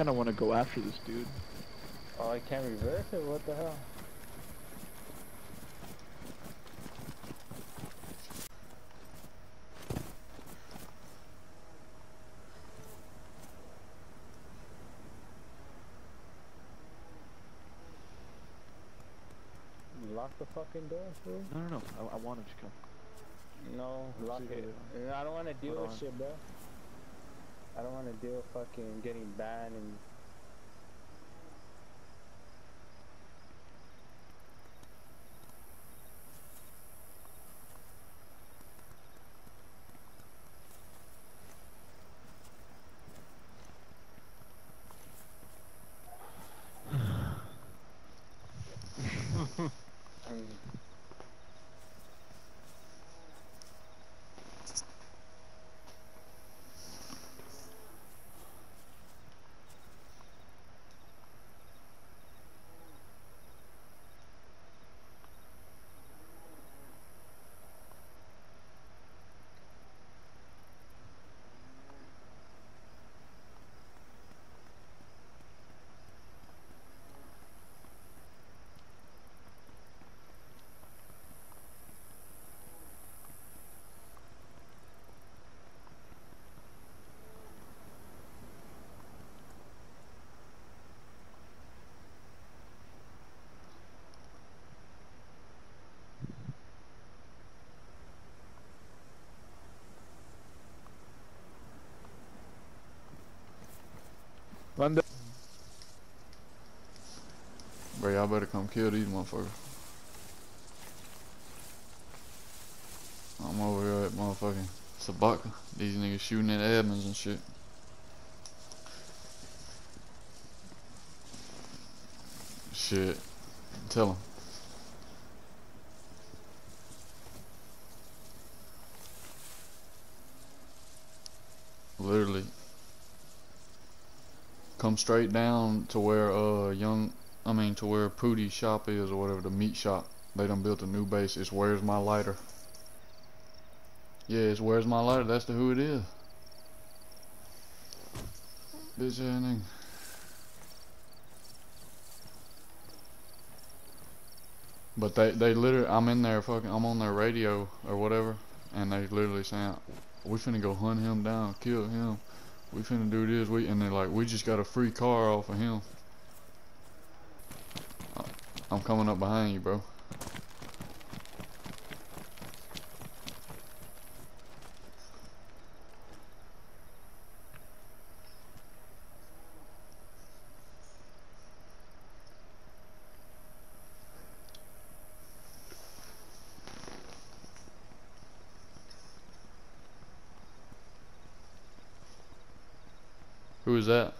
kind of want to go after this dude. Oh, I can't reverse it? What the hell? Lock the fucking door, fool. No, no, no. I, I want him to come. No, lock See it. I don't want to deal with shit, bro. I don't want to deal fucking getting banned and. Run Bro, y'all better come kill these motherfuckers. I'm over here at motherfucking Sabaka. These niggas shooting at Edmonds and shit. Shit. Tell them. Literally. Come straight down to where uh young I mean to where Pootie's shop is or whatever the meat shop. They done built a new base. It's where's my lighter? Yeah, it's where's my lighter. That's the who it is. Bitch nigga. But they they literally I'm in there fucking I'm on their radio or whatever and they literally saying we finna go hunt him down, kill him. We finna do this. We and they're like we just got a free car off of him. I'm coming up behind you, bro. Who is that?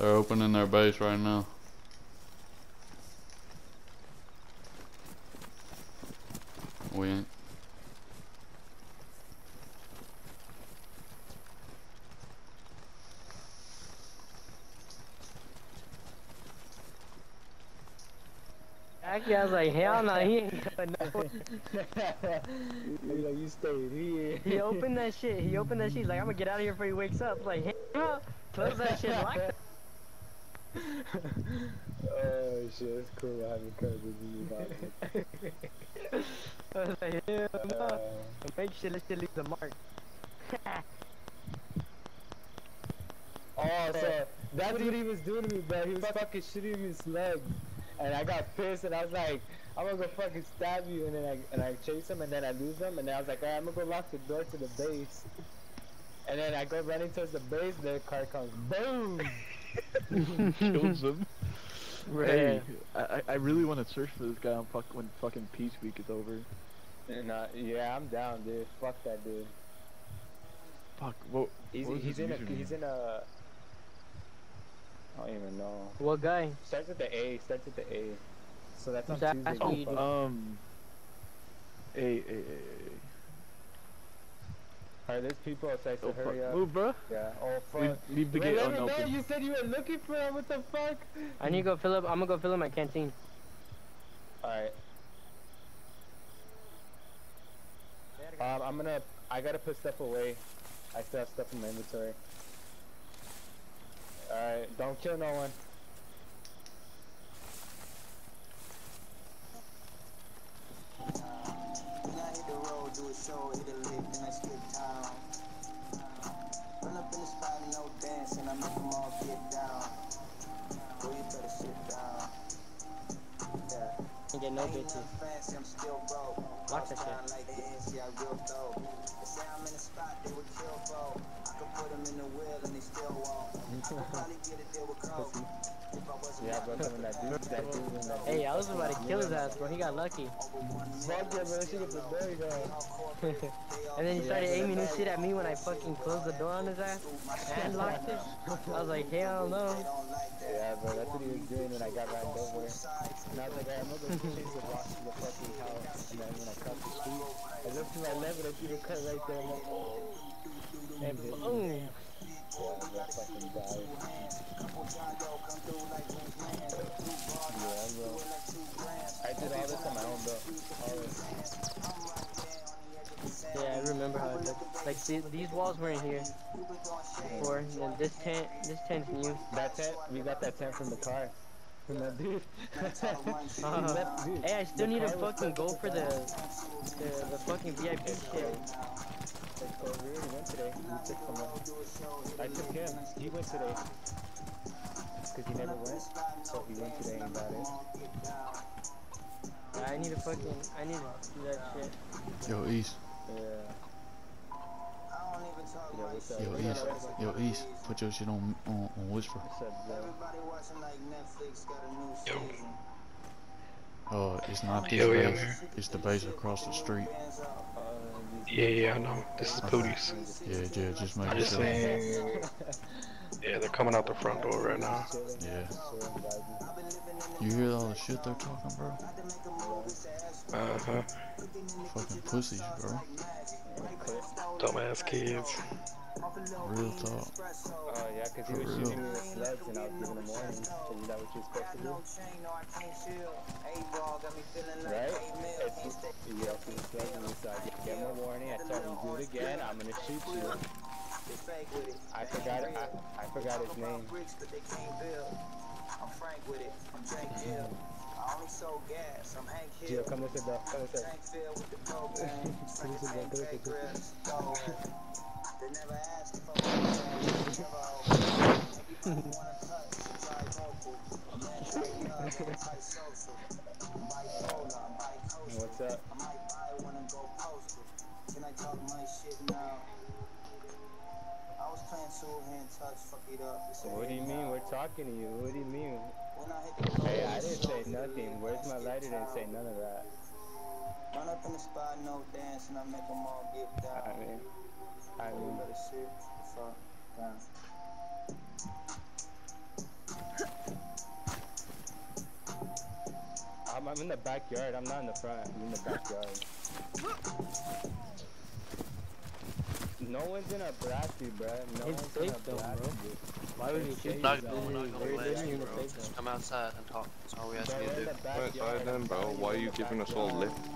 They're opening their base right now. We ain't. Actually, I was like, hell no, he ain't doing no. He's like, you stayed here. He opened that shit. He opened that shit. He's like, I'm gonna get out of here before he wakes up. Like, hell no. Close that shit. Lock that. oh shit, it's cool having cousins with you, man. I was like, hell no. Uh, Make sure that shit leaves a mark. Oh, so that's what he was doing to me, bro. He was fucking shooting me slugs, and I got pissed, and I was like, I'm gonna go fucking stab you, and then I and I chase him, and then I lose him, and then I was like, alright, I'm gonna go lock the door to the base, and then I go running towards the base, the car comes, boom. kills him. Bruh. Hey, I, I- I really want to search for this guy on fuck when fucking Peace Week is over. And uh, yeah, I'm down, dude. Fuck that dude. Fuck. What? He's, What he's in a username? he's in a. I don't even know. What guy? Starts with the A. Starts with the A. So that's on Who's that? Tuesday. That's what you do. Um. A A A. A. Alright, there's people outside, so Oh fuck. hurry up. Move, bro. Yeah. Oh fuck. Leave, leave the Wait, gate let me know, unopened. you said you were looking for him. What the fuck? I need to go fill up. I'm gonna go fill up my canteen. Alright. Um, I'm gonna. I gotta put stuff away. I still have stuff in my inventory. Alright, don't kill no one. Do a show, hit a lick, then I skip town. Run up in the spot, no dancing, I make them all get down. Boy, you better sit down. Yeah. Ain't get no bitches. fancy, I'm still broke. Watch that shit. Like the NC, I real dope. They say I'm in the spot, they would kill, bro. I could put them in the wheel and they still won't. I could probably get a deal with Coke. If I wasn't Yeah, bro, coming that dude, that dude that Hey, I was about to kill his ass, bro. He got lucky. Fuck yeah, bro, that shit was very good. and then he started aiming his shit at me when I fucking closed the door on his ass and locked it. I was like, hell no. Yeah, bro, that's what he was doing when I got ran over. And I was like, I'm gonna go chase the boss to the fucking house. And then when I crossed the street, I looked to my left and I see the cut right there. I'm like, oh. And boom. Yeah, I fucking died. I did all this on my own, bro. All this. Yeah, I remember how it looked. Like th these walls weren't here before. And then this tent, this tent's new. That tent, we got that tent from the car. From that dude. Uh, That dude. hey, I still The need to fucking go for the, the the fucking VIP shit. Like, oh, we already went today. We took someone. I took him. He went today. Cause he never went. So he went today and got it. I need to fucking, I need to do that shit. Yo, East. Yeah. Yeah, what's up? Yo, East. Yo, East. Put your shit on on, on whisper. What's up, bro? Everybody watching like Netflix got a new season. Uh, it's not this Yo, base. here. It's the base across the street. Yeah, yeah, I know. This is Pooties. Yeah, yeah, just I making just sure. saying. Yeah, they're coming out the front door right now. Yeah. You hear all the shit they're talking, bro? Uh huh. Fucking pussies, bro. Dumbass kids. Real talk. Oh, yeah, cause he For was real. shooting me with slugs and I was giving him warnings. Is that what you're supposed to do? Right? It's, you yell for the slugs and it's like, give him a warning. I tell him, do it again, I'm gonna shoot you. I forgot, I, I forgot his name. I'm Frank with it. I'm Drake Hill. I only sold gas. I'm Hank Gio, Hill. come this way. Come this way. Tank filled with the propane. Like Come a this way, tank bro. tank Come grill. this So, they never asked if I was Never Everybody wanna touch. Try vocal. A man straight love and social. Bipolar. I'm. What's up? I might buy one and go postal. Can I talk my shit now? I was playing two hand touch, fuck it up. What do you mean? We're talking to you. What do you mean? I Hey, I didn't say nothing. Where's my best lighter? Didn't say none of that. Run up in the spot, no dance, and I make them all get down. I mean, I mean, better sit the fuck down. I'm, I'm in the backyard. I'm not in the front. I'm in the backyard. No one's in a brasty, bruh. No It's one's in a safe though, bro. brasty. Why would he shoot you? Not, This no, we're not gonna very let you, bro. Just come outside and talk. That's all we ask Bro, you we're to do. the Go backyard. inside then, bro. Why are you giving us all backyard. lift?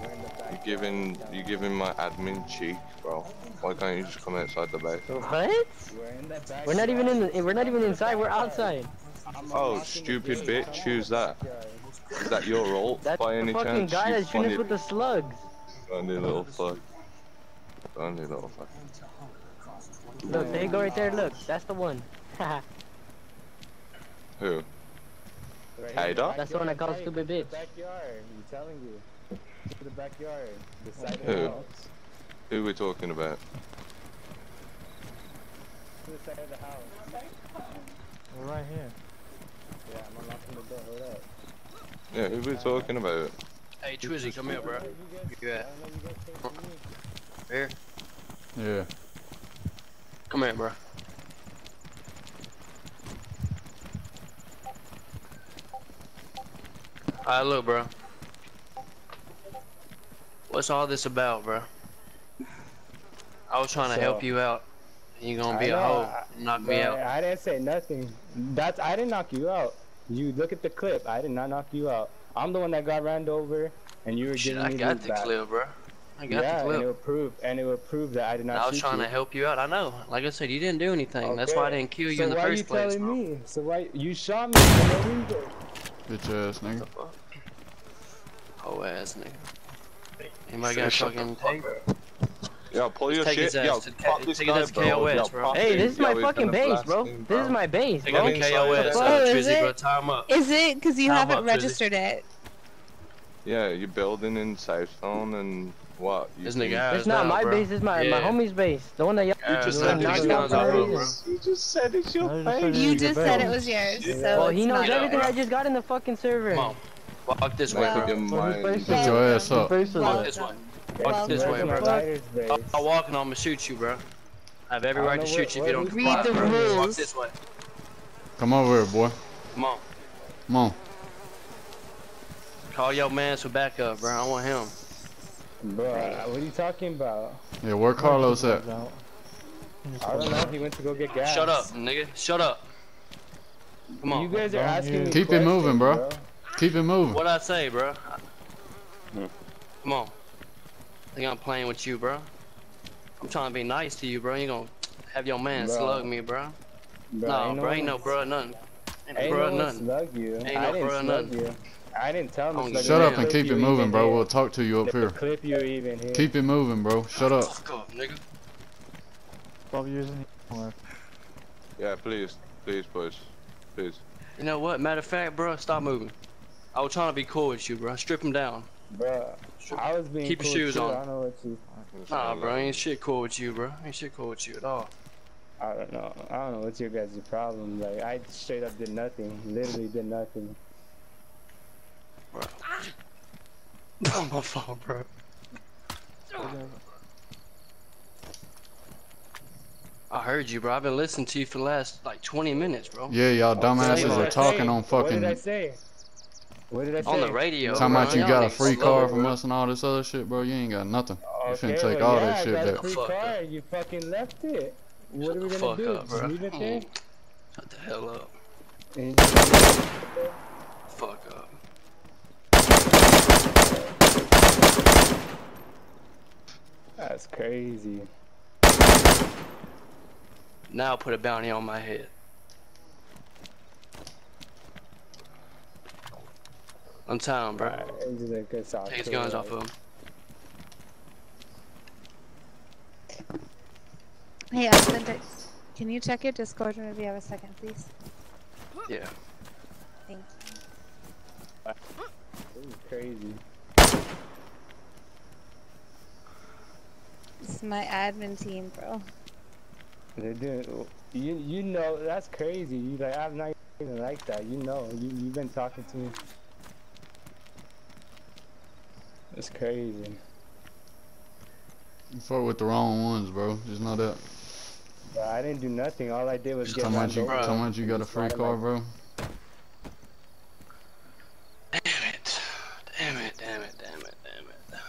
We're in You backyard. giving you giving my admin cheek, bro. Why can't you just come outside the base? What? We're in the backyard. We're not even in. The, we're not even inside. We're outside. Oh, stupid bitch, Come who's on, that? backyard. Is that your role That's by the any fucking chance? guy that's shooting us with the slugs. funny little fuck. Funny little fuck. Look, there you go right there. Look, that's the one. Who? Right Hey, here, dog? That's the one I call backyard, stupid the bitch. Backyard. I'm telling you. To the backyard. The side of Who? the house. Who we talking about? To the side of the house. We're right here. Yeah, I'm unlocking the door. Hold up. Yeah, who we talking about? Hey, Twizzy, come here, bro. Yeah. I don't know you guys came to me. Here. Yeah. Come here, bro. Alright, look, bro. What's all this about, bro? I was trying to help you out. and You gonna be a know, hoe I- and knock me out. I didn't say nothing. That's I didn't knock you out. You look at the clip. I did not knock you out. I'm the one that got ran over, and you were Shit, giving I me got loot the back. clip, bro. I got yeah, the and it clip. prove, and it would prove that I did not I was shoot trying you. to help you out. I know. Like I said, you didn't do anything. That's why I didn't kill you so in the first place. why first you place, telling bro. me? So why you shot me for no reason? Bitch ass nigga. Whole ass nigga. Anybody got Shut the fucking fuck tape? Yo, pull your shit. his ass Yo, pop this take guy, bro. KOS, bro. Hey, this is my he's fucking gonna base, bro. This is my base, Take bro. him to KOS. Oh, Uh, is Trizzy, it? bro. Tie up. Is it because you Time haven't up, Trizzy. registered it? Yeah, you're building in Safe Zone and what? You This can- nigga. It's not my base, it's my, my homie's base. The one that y'all Yeah, just said take it's his your bro. base. You just said it's your I just You just said it was yours, so Well, he knows everything. I just got in the fucking server. Come on. Walk this way, Make Well- up your mind. base is Get it? your ass up. base is Well it? This way. Well, Walk this way, bro. I'll walk and I'm gonna shoot you, bro. I have every right to shoot you if you don't where- Read the comply, bro. Walk rules. this way. Come over here, boy. Come on. Come on. Call your man for backup, bro. I want him. Bro, what are you talking about? Yeah, where Carlos at? Out. I don't know. He went to go get gas. Shut up, nigga. Shut up. Come on. You guys are asking me Keep it moving, questions, bro. Keep it moving. What I say, bro? Hmm. Come on. Think I'm playing with you, bro? I'm trying to be nice to you, bro. You gonna have your man Bro. slug me, bro? Bro, no, bro. Ain't no bro, nothing. Ain't no Ain't bro, no nothing. slug you. Ain't I no didn't slug nothing. you. I didn't tell him Oh, Shut up and keep it moving, bro. hear. We'll talk to you up here. clip you even here. Keep it moving, bro. Shut up. Fuck up, nigga. Stop using. Yeah, please, please, boys, please. You know what? Matter of fact, bro, stop moving. I was trying to be cool with you, bro. Strip him down. Bro, I was being Keep your cool shoes too. on. I don't know what you. Nah, bro. Ain't shit cool with you, bro. Ain't shit cool with you at all. I don't know. I don't know what's your guys' problem. Like I straight up did nothing. Literally did nothing. Oh, my fault, bro. I heard you, bro. I've been listening to you for the last like 20 minutes, bro. Yeah, y'all dumbasses are talking say? on What did I fucking. say? What did I say? On the radio. Talking bro. about you got a free car from us and all this other shit, bro. You ain't got nothing. You Okay, finna take all yeah, that I shit got a back. free Fuck car. up. You fucking left it. What are we gonna do? up, bro. leave it there? Mm. Shut the hell up. Fuck up. That's crazy. Now put a bounty on my head. Untie him, bro. Right, it's a good sock Take his too, guns like- off of him. Hey, Austin, can you check your Discord whenever you have a second, please? Yeah. Thank you. This is crazy. This is my admin team, bro. They're doing. You you know that's crazy. You like I'm not even like that. You know you you've been talking to me. It's crazy. You fuck with the wrong ones, bro. Just know that. But I didn't do nothing. All I did was get Talking my about you, door. talking about you got a free car, bro. Damn it. Damn it, damn it, damn it, damn it.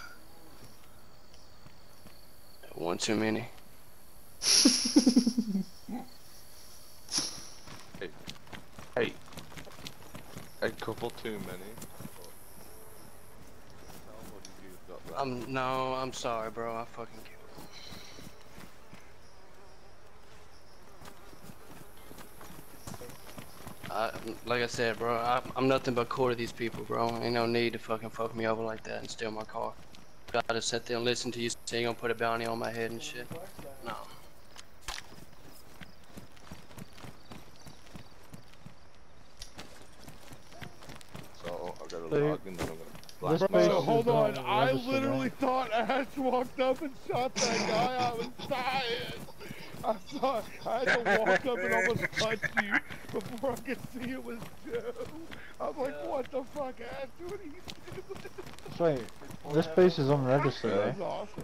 One too many. hey. Hey. A couple too many. I'm no, I'm sorry, bro. I fucking killed. I, like I said, bro, I, I'm nothing but cool to these people, bro. Ain't no need to fucking fuck me over like that and steal my car. Gotta sit there and listen to you say you gonna put a bounty on my head and shit. No. So I gotta So- log and then I'm gonna This blast base So hold on, not I registered, literally right? thought Ash walked up and shot that guy. I was dying. I thought I had to walk up and almost punch you before I could see it was Joe. I'm like, what the fuck, Ash? What are? Wait, this base is unregistered, That's eh? awesome.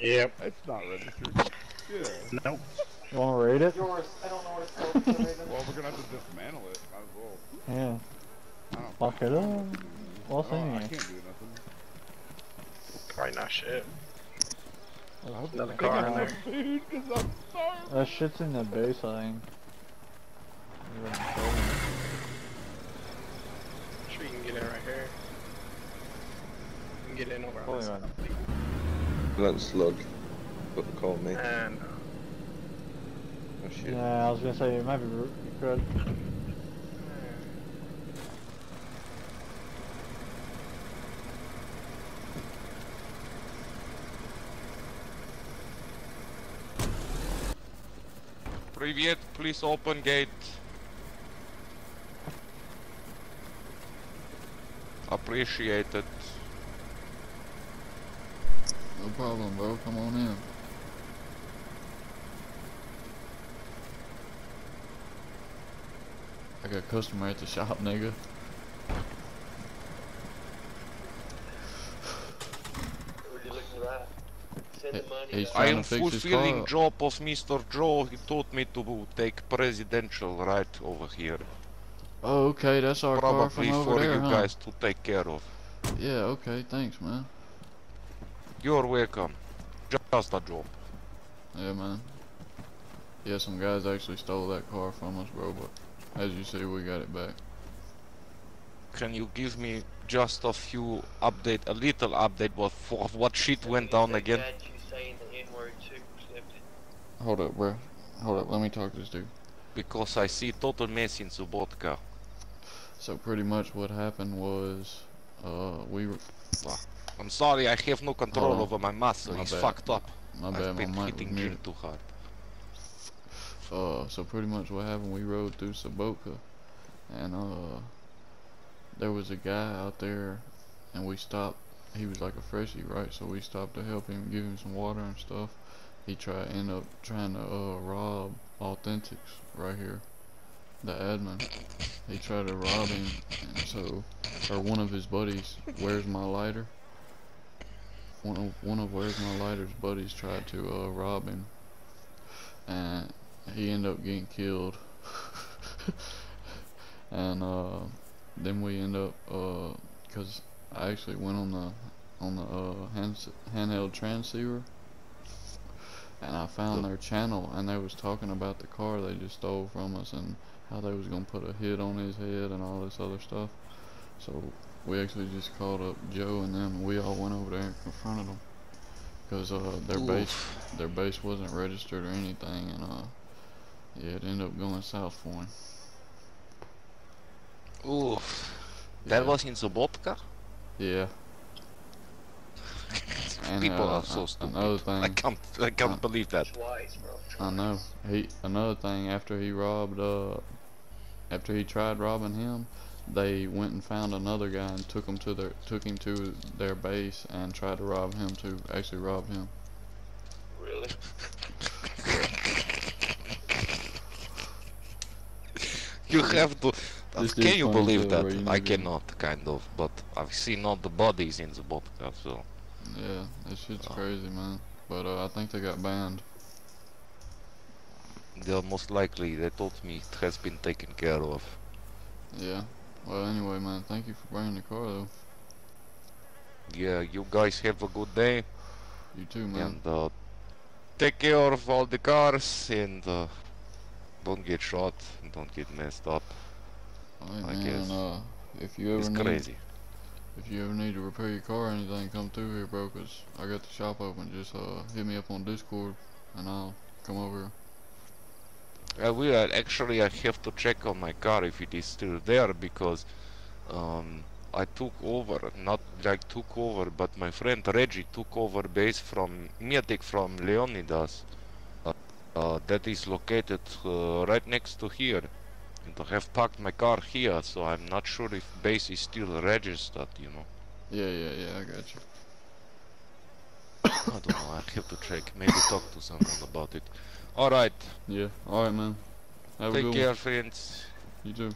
Yep. It's not registered. Yeah. Nope. You wanna raid it? Yours. I don't know what it's Well, we're gonna have to dismantle it. Might as well. Yeah. I don't Fuck it up. What's Oh, in I can't do nothing. Probably not shit. I hope Another they car got in there. Food, cause I'm. That shit's in the base, I think. Yeah, I'm told. Sure you can get in right here. You can get in over on this. Let's look. But call me. And... Uh, oh shit. Yeah, I was gonna say, it might be good. Privyet, please open gate. Appreciated. No problem, bro. Come on in. I got a customer at the shop, nigga. He- He's I trying am to fix his fulfilling car. job of Mr. Joe. He told me to take presidential right over here. Oh, okay, that's our car Probably from over for there, you huh? guys to take care of. Yeah, okay, thanks, man. You're welcome. Just a job. Yeah, man. Yeah, some guys actually stole that car from us, bro, but as you see, we got it back. Can you give me just a few update, a little update of, of what shit went down again? Hold up, bro. Hold up, let me talk to this dude. Because I see total mess in Subotka. So pretty much what happened was, uh, we were... I'm sorry, I have no control on. over my muscle. My It's bad. fucked up. My I've bad, my been mic was hitting muted. Too hard. Uh, so pretty much what happened, we rode through Saboka, and uh, there was a guy out there, and we stopped. He was like a freshie, right? So we stopped to help him, give him some water and stuff. He tried, end up trying to uh rob Authentics right here, the admin. He tried to rob him, and so, or one of his buddies, where's my lighter? One of one of where's my lighter's buddies tried to uh rob him, and he ended up getting killed. and uh, then we end up, uh, cause I actually went on the on the uh, hand, handheld transceiver, and I found their channel, and they was talking about the car they just stole from us, and how they was gonna put a hit on his head and all this other stuff. So we actually just called up Joe and them, and we all went over there and confronted them. Cause uh, their base, their base wasn't registered or anything, and uh, yeah, it ended up going south for him. Oof. That was in Subotka? Yeah. And, People uh, are so stupid. Another thing. I can't, I can't uh, believe that. I know. He another thing after he robbed uh after he tried robbing him, they went and found another guy and took him to their took him to their base and tried to rob him too. Actually robbed him. Really? you have to. This can you believe that? you I to- cannot, kind of. But I've seen all the bodies in the vodka, so. Yeah, that shit's Oh. crazy, man. But uh, I think they got banned. They're most likely, they told me it has been taken care of. Yeah. Well, anyway, man, thank you for bringing the car though. Yeah, you guys have a good day. You too, man. And uh, take care of all the cars and uh, don't get shot and don't get messed up. Alright, I man. guess. Uh, if you ever It's need, crazy. If you ever need to repair your car or anything, come through here, bro. Cause I got the shop open. Just uh, hit me up on Discord, and I'll come over. I will uh, actually I have to check on my car if it is still there because um, I took over, not like took over, but my friend Reggie took over base from Medic from Leonidas. Uh, uh, that is located uh, right next to here. And I have parked my car here, so I'm not sure if base is still registered, you know. Yeah, yeah, yeah. I got you. I don't know, I have to check. Maybe talk to someone about it. Alright, Yeah. All right, man. Have take care, one. friends. You too.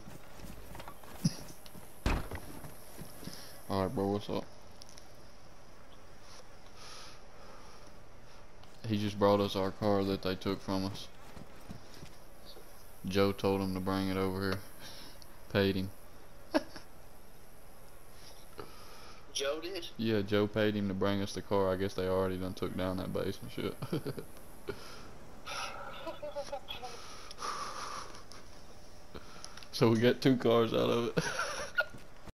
All right, bro. What's up? He just brought us our car that they took from us. Joe told him to bring it over here. Paid him. Joe did? Yeah, Joe paid him to bring us the car. I guess they already done took down that base and shit. so we got two cars out of it.